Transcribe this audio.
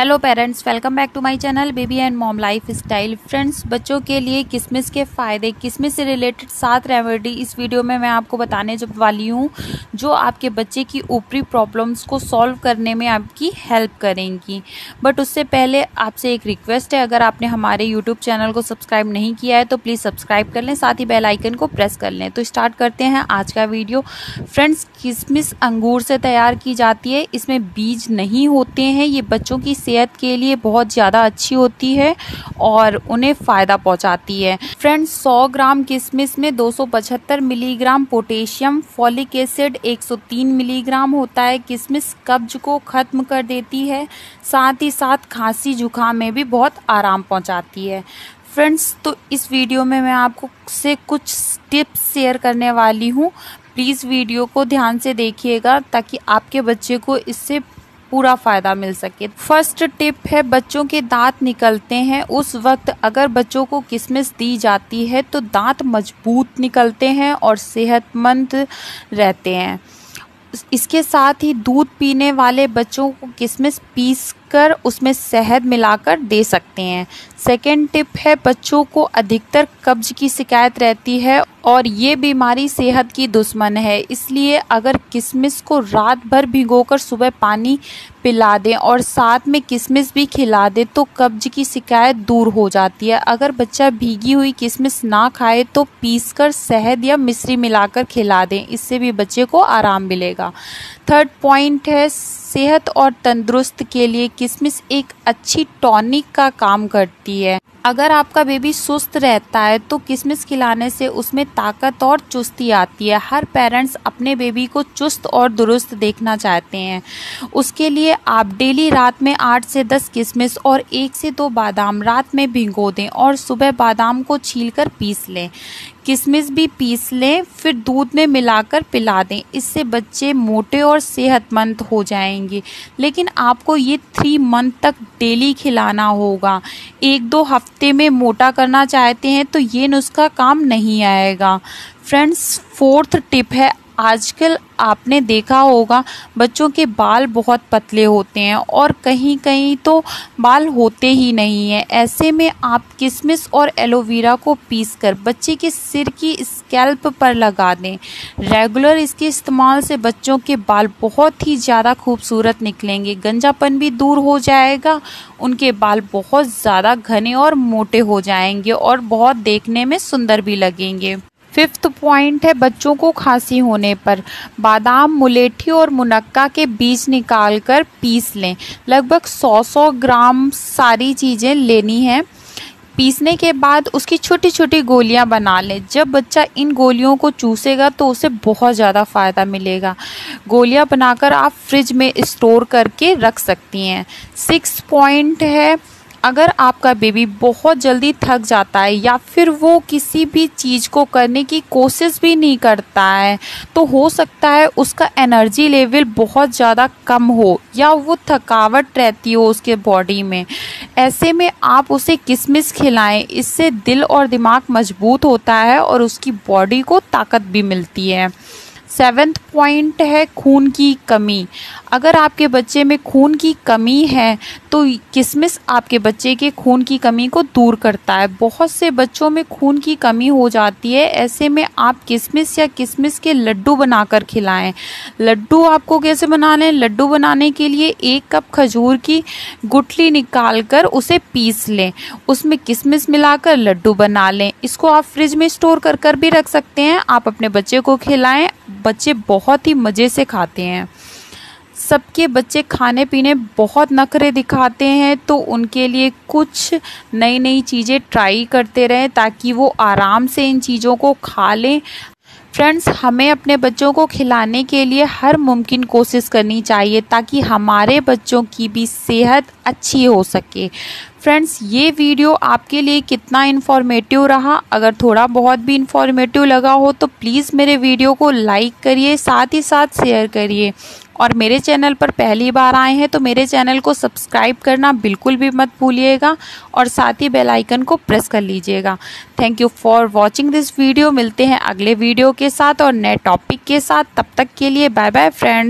Hello parents welcome back to my channel baby and mom lifestyle friends बच्चों के लिए किसमिस के फ़ायदे किसमिस से रिलेटेड सात रेमेडी इस वीडियो में मैं आपको बताने जब वाली हूँ, जो आपके बच्चे की ऊपरी प्रॉब्लम्स को सॉल्व करने में आपकी हेल्प करेंगी। बट उससे पहले आपसे एक रिक्वेस्ट है, अगर आपने हमारे यूट्यूब चैनल को सब्सक्राइब नहीं किया है तो प्लीज़ सब्सक्राइब कर लें, साथ ही बेलाइकन को प्रेस कर लें। तो स्टार्ट करते हैं आज का वीडियो फ्रेंड्स किसमिस अंगूर से तैयार की जाती है, इसमें बीज नहीं होते हैं, ये बच्चों की सेहत के लिए बहुत ज़्यादा अच्छी होती है और उन्हें फ़ायदा पहुंचाती है। फ्रेंड्स 100 ग्राम किशमिश में 275 milligram potassium, folic acid 103 milligram होता है। किशमिश कब्ज को ख़त्म कर देती है, साथ ही साथ खांसी जुकाम में भी बहुत आराम पहुंचाती है। फ्रेंड्स तो इस वीडियो में मैं आपको से कुछ टिप्स शेयर करने वाली हूँ। प्लीज़ वीडियो को ध्यान से देखिएगा ताकि आपके बच्चे को इससे पूरा फ़ायदा मिल सके। फ़र्स्ट टिप है, बच्चों के दांत निकलते हैं। उस वक्त अगर बच्चों को किसमिस दी जाती है तो दांत मज़बूत निकलते हैं और सेहतमंद रहते हैं। इसके साथ ही दूध पीने वाले बच्चों को किसमिस पीस कर उसमें शहद मिलाकर दे सकते हैं। सेकेंड टिप है, बच्चों को अधिकतर कब्ज की शिकायत रहती है और ये बीमारी सेहत की दुश्मन है। इसलिए अगर किशमिश को रात भर भिगोकर सुबह पानी पिला दें और साथ में किशमिश भी खिला दें तो कब्ज की शिकायत दूर हो जाती है। अगर बच्चा भीगी हुई किशमिश ना खाए तो पीसकर शहद या मिश्री मिलाकर खिला दें। इससे भी बच्चे को आराम मिलेगा। थर्ड पॉइंट है, सेहत और तंदुरुस्त के लिए किशमिश एक अच्छी टॉनिक का काम करती है। अगर आपका बेबी सुस्त रहता है तो किशमिश खिलाने से उसमें ताकत और चुस्ती आती है। हर पेरेंट्स अपने बेबी को चुस्त और दुरुस्त देखना चाहते हैं। उसके लिए आप डेली रात में आठ से दस किशमिश और एक से दो बादाम रात में भिगो दें और सुबह बादाम को छीलकर पीस लें। किशमिश भी पीस लें, फिर दूध में मिलाकर पिला दें। इससे बच्चे मोटे और सेहतमंद हो जाएँगे। लेकिन आपको ये थ्री मंथ तक डेली खिलाना होगा। एक दो हफ़्ते में मोटा करना चाहते हैं तो ये नुस्खा काम नहीं आएगा। फ्रेंड्स, फोर्थ टिप है आजकल आपने देखा होगा, बच्चों के बाल बहुत पतले होते हैं और कहीं कहीं तो बाल होते ही नहीं हैं। ऐसे में आप किशमिश और एलोवेरा को पीसकर बच्चे के सिर की स्कैल्प पर लगा दें। रेगुलर इसके इस्तेमाल से बच्चों के बाल बहुत ही ज़्यादा खूबसूरत निकलेंगे। गंजापन भी दूर हो जाएगा, उनके बाल बहुत ज़्यादा घने और मोटे हो जाएँगे और बहुत देखने में सुंदर भी लगेंगे। फिफ्थ पॉइंट है बच्चों को खांसी होने पर। बादाम, मुलेठी और मुनक्का के बीज निकाल कर पीस लें। लगभग 100-100 ग्राम सारी चीज़ें लेनी हैं। पीसने के बाद उसकी छोटी छोटी गोलियाँ बना लें। जब बच्चा इन गोलियों को चूसेगा तो उसे बहुत ज़्यादा फ़ायदा मिलेगा। गोलियाँ बनाकर आप फ्रिज में स्टोर करके रख सकती हैं। सिक्स पॉइंट है अगर आपका बेबी बहुत जल्दी थक जाता है या फिर वो किसी भी चीज़ को करने की कोशिश भी नहीं करता है तो हो सकता है उसका एनर्जी लेवल बहुत ज़्यादा कम हो या वो थकावट रहती हो उसके बॉडी में। ऐसे में आप उसे किसमिस खिलाएँ, इससे दिल और दिमाग मज़बूत होता है और उसकी बॉडी को ताकत भी मिलती है। सेवेंथ पॉइंट है खून की कमी। अगर आपके बच्चे में खून की कमी है तो किसमिस आपके बच्चे के खून की कमी को दूर करता है? बहुत से बच्चों में खून की कमी हो जाती है। ऐसे में आप किसमिस या किसमिस के लड्डू बनाकर खिलाएँ। लड्डू आपको कैसे बनाने लड्डू बनाने के लिए एक कप खजूर की गुठली निकाल कर उसे पीस लें। उसमें किसमिस मिलाकर लड्डू बना लें। इसको आप फ्रिज में स्टोर कर कर भी रख सकते हैं। आप अपने बच्चे को खिलाएँ। बच्चे बहुत ही मज़े से खाते हैं। सबके बच्चे खाने पीने बहुत नखरे दिखाते हैं तो उनके लिए कुछ नई नई चीज़ें ट्राई करते रहें ताकि वो आराम से इन चीज़ों को खा लें। फ्रेंड्स हमें अपने बच्चों को खिलाने के लिए हर मुमकिन कोशिश करनी चाहिए ताकि हमारे बच्चों की भी सेहत अच्छी हो सके। फ्रेंड्स ये वीडियो आपके लिए कितना इन्फॉर्मेटिव रहा? अगर थोड़ा बहुत भी इन्फॉर्मेटिव लगा हो तो प्लीज़ मेरे वीडियो को लाइक करिए, साथ ही साथ शेयर करिए। और मेरे चैनल पर पहली बार आए हैं तो मेरे चैनल को सब्सक्राइब करना बिल्कुल भी मत भूलिएगा और साथ ही बेल आइकन को प्रेस कर लीजिएगा। Thank you for watching this video मिलते हैं अगले वीडियो के साथ और नए टॉपिक के साथ। तब तक के लिए बाय बाय फ्रेंड्स